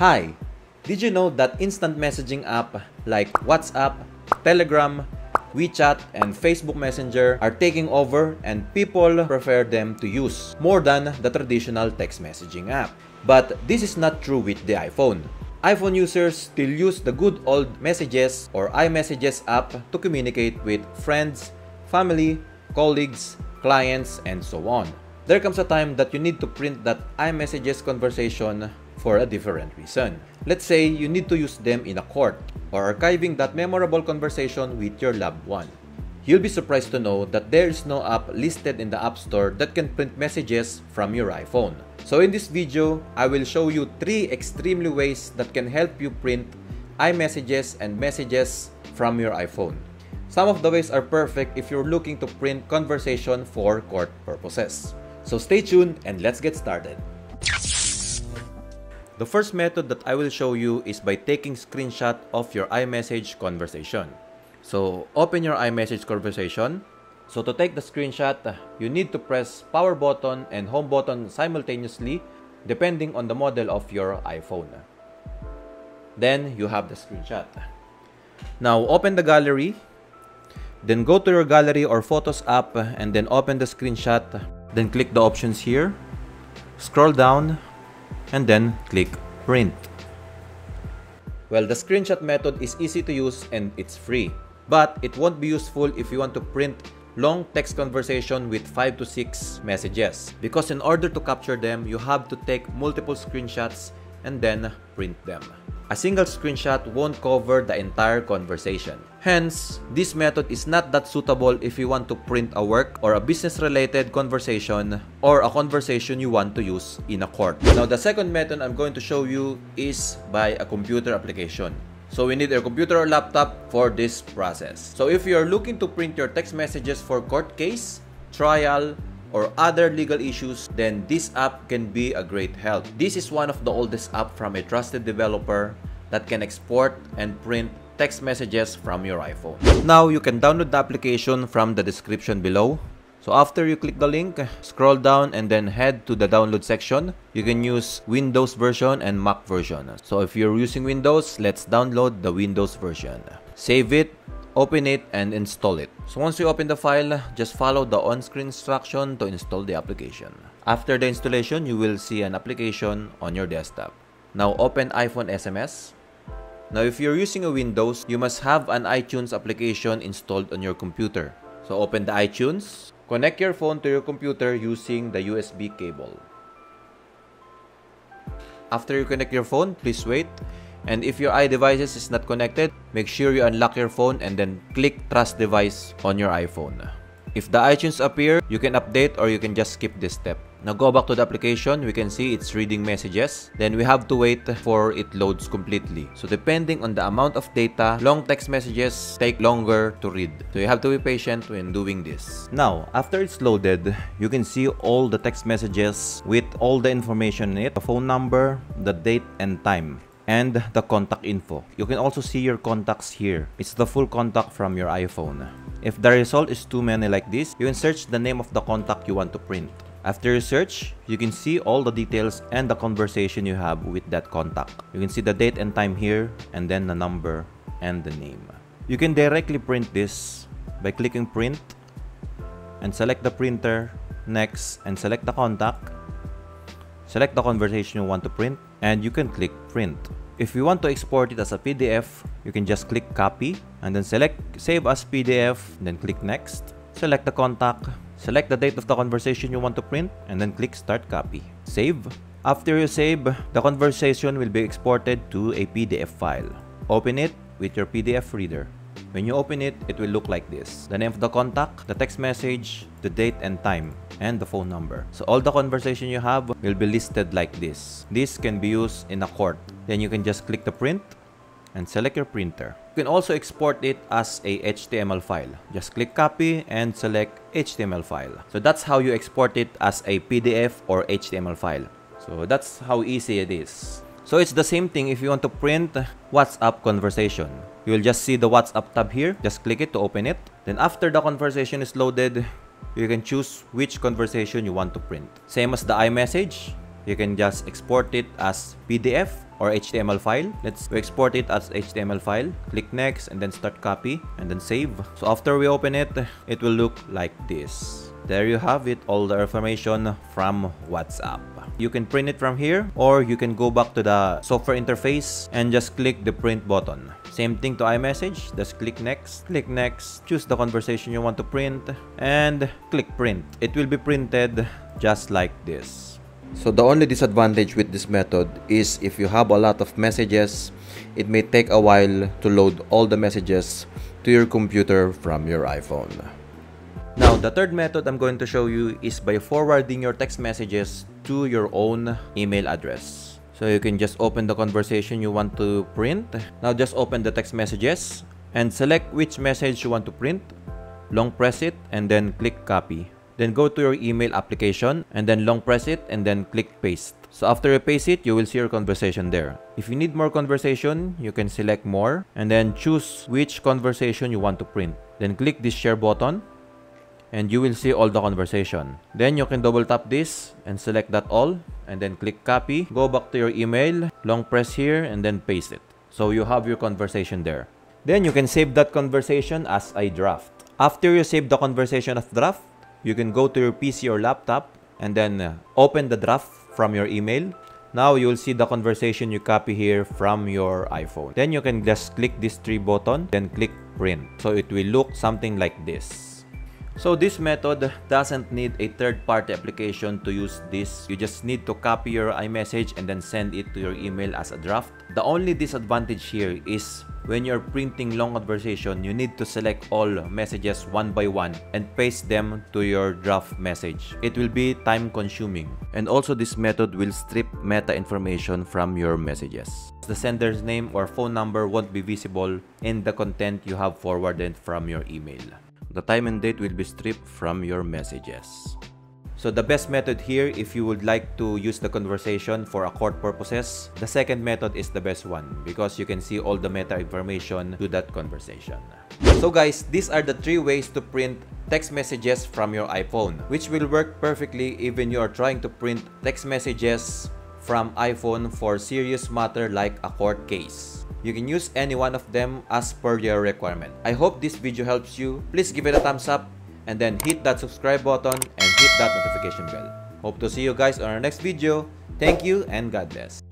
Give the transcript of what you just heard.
Hi! Did you know that instant messaging app like WhatsApp, Telegram, WeChat, and Facebook Messenger are taking over and people prefer them to use more than the traditional text messaging app? But this is not true with the iPhone. iPhone users still use the good old Messages or iMessages app to communicate with friends, family, colleagues, clients, and so on. There comes a time that you need to print that iMessages conversation for a different reason. Let's say you need to use them in a court or archiving that memorable conversation with your loved one. You'll be surprised to know that there is no app listed in the App Store that can print messages from your iPhone. So in this video, I will show you 3 extremely ways that can help you print iMessages and messages from your iPhone. Some of the ways are perfect if you're looking to print conversation for court purposes. So stay tuned and let's get started. The first method that I will show you is by taking screenshot of your iMessage conversation. So open your iMessage conversation. So to take the screenshot, uh, you need to press power button and home button simultaneously depending on the model of your iPhone. Then you have the screenshot. Now open the gallery. Then go to your gallery or photos app and then open the screenshot. Then click the options here. Scroll down and then click print. Well, the screenshot method is easy to use and it's free. But it won't be useful if you want to print long text conversation with 5 to 6 messages. Because in order to capture them, you have to take multiple screenshots and then print them. A single screenshot won't cover the entire conversation. Hence, this method is not that suitable if you want to print a work or a business-related conversation or a conversation you want to use in a court. Now, the second method I'm going to show you is by a computer application. So we need a computer or laptop for this process. So if you're looking to print your text messages for court case, trial, or other legal issues, then this app can be a great help. This is one of the oldest app from a trusted developer that can export and print text messages from your iPhone. Now, you can download the application from the description below. So after you click the link, scroll down and then head to the download section. You can use Windows version and Mac version. So if you're using Windows, let's download the Windows version. Save it open it and install it. So once you open the file, just follow the on-screen instruction to install the application. After the installation, you will see an application on your desktop. Now open iPhone SMS. Now if you're using a Windows, you must have an iTunes application installed on your computer. So open the iTunes, connect your phone to your computer using the USB cable. After you connect your phone, please wait and if your iDevices is not connected, make sure you unlock your phone and then click Trust Device on your iPhone. If the iTunes appear, you can update or you can just skip this step. Now go back to the application, we can see it's reading messages. Then we have to wait for it loads completely. So depending on the amount of data, long text messages take longer to read. So you have to be patient when doing this. Now, after it's loaded, you can see all the text messages with all the information in it, the phone number, the date and time and the contact info. You can also see your contacts here. It's the full contact from your iPhone. If the result is too many like this, you can search the name of the contact you want to print. After you search, you can see all the details and the conversation you have with that contact. You can see the date and time here, and then the number and the name. You can directly print this by clicking print and select the printer, next, and select the contact. Select the conversation you want to print, and you can click print. If you want to export it as a PDF, you can just click copy and then select save as PDF, then click next. Select the contact, select the date of the conversation you want to print, and then click start copy. Save. After you save, the conversation will be exported to a PDF file. Open it with your PDF reader. When you open it, it will look like this. The name of the contact, the text message, the date and time, and the phone number. So all the conversation you have will be listed like this. This can be used in a court. Then you can just click the print and select your printer. You can also export it as a HTML file. Just click copy and select HTML file. So that's how you export it as a PDF or HTML file. So that's how easy it is. So it's the same thing if you want to print WhatsApp conversation. You will just see the WhatsApp tab here. Just click it to open it. Then after the conversation is loaded, you can choose which conversation you want to print. Same as the iMessage. you can just export it as PDF or HTML file. Let's export it as HTML file. Click next and then start copy and then save. So after we open it, it will look like this. There you have it, all the information from WhatsApp. You can print it from here or you can go back to the software interface and just click the print button. Same thing to iMessage, just click next, click next, choose the conversation you want to print and click print. It will be printed just like this. So the only disadvantage with this method is if you have a lot of messages, it may take a while to load all the messages to your computer from your iPhone. Now, the third method I'm going to show you is by forwarding your text messages to your own email address. So you can just open the conversation you want to print. Now just open the text messages and select which message you want to print. Long press it and then click copy. Then go to your email application and then long press it and then click paste. So after you paste it, you will see your conversation there. If you need more conversation, you can select more and then choose which conversation you want to print. Then click this share button and you will see all the conversation. Then you can double tap this and select that all and then click copy. Go back to your email, long press here and then paste it. So you have your conversation there. Then you can save that conversation as a draft. After you save the conversation as draft, you can go to your PC or laptop and then uh, open the draft from your email. Now you will see the conversation you copy here from your iPhone. Then you can just click this three button, then click print. So it will look something like this. So this method doesn't need a third-party application to use this. You just need to copy your iMessage and then send it to your email as a draft. The only disadvantage here is when you're printing long conversation, you need to select all messages one by one and paste them to your draft message. It will be time consuming. And also this method will strip meta information from your messages. The sender's name or phone number won't be visible in the content you have forwarded from your email the time and date will be stripped from your messages. So the best method here if you would like to use the conversation for accord purposes, the second method is the best one because you can see all the meta information to that conversation. So guys, these are the three ways to print text messages from your iPhone, which will work perfectly even you are trying to print text messages from iPhone for serious matter like a court case. You can use any one of them as per your requirement. I hope this video helps you. Please give it a thumbs up and then hit that subscribe button and hit that notification bell. Hope to see you guys on our next video. Thank you and God bless.